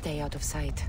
Stay out of sight.